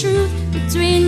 truth between.